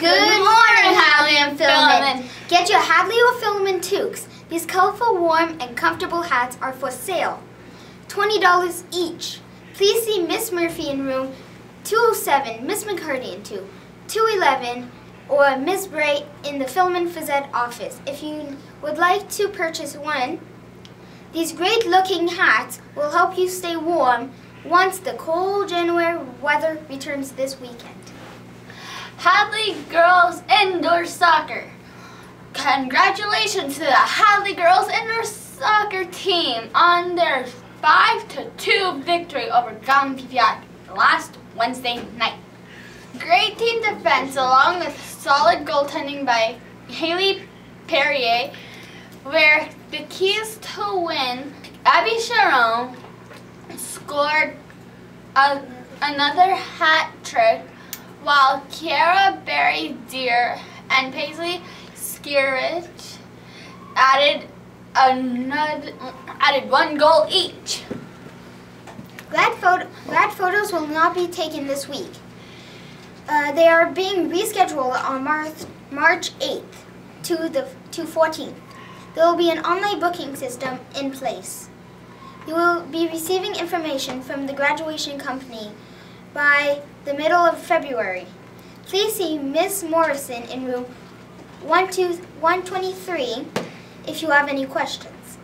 Good morning, Hadley and Philemon. Get your Hadley or Philemon toques. These colorful, warm, and comfortable hats are for sale. $20 each. Please see Miss Murphy in room 207, Miss McCurdy in 2, 211, or Miss Bray in the Philemon Gazette office. If you would like to purchase one, these great looking hats will help you stay warm once the cold January weather returns this weekend. Hadley Girls Indoor Soccer. Congratulations to the Hadley Girls Indoor Soccer team on their 5 to 2 victory over Gampipiat last Wednesday night. Great team defense along with solid goaltending by Haley Perrier where the keys to win. Abby Sharon scored a, another hat trick while Kiara Berry Deer and Paisley Skirich added another added one goal each. Glad, photo, glad photos will not be taken this week. Uh, they are being rescheduled on March, March 8th to the to 14th. There will be an online booking system in place. You will be receiving information from the graduation company by the middle of February. Please see Miss Morrison in room 12 123 if you have any questions.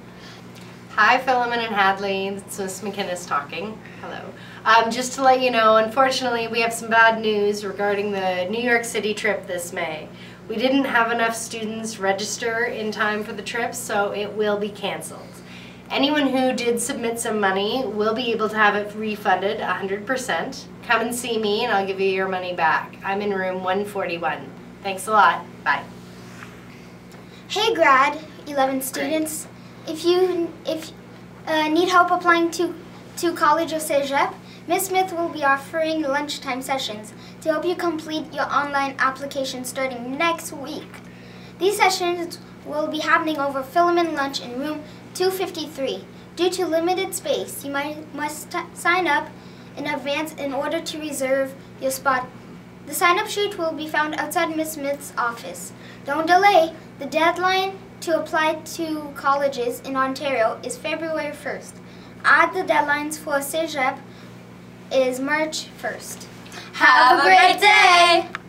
Hi, Philemon and Hadley. It's Miss McInnes talking. Hello. Um, just to let you know, unfortunately, we have some bad news regarding the New York City trip this May. We didn't have enough students register in time for the trip, so it will be canceled. Anyone who did submit some money will be able to have it refunded 100%. Come and see me and I'll give you your money back. I'm in room 141. Thanks a lot. Bye. Hey grad 11 students, if you if uh, need help applying to to college or CEGEP, Ms. Smith will be offering lunchtime sessions to help you complete your online application starting next week. These sessions will be happening over Philemon lunch in room 253. Due to limited space, you might must sign up in advance in order to reserve your spot. The sign-up sheet will be found outside Ms. Smith's office. Don't delay. The deadline to apply to colleges in Ontario is February 1st. Add the deadlines for CEGEP is March 1st. Have a great day.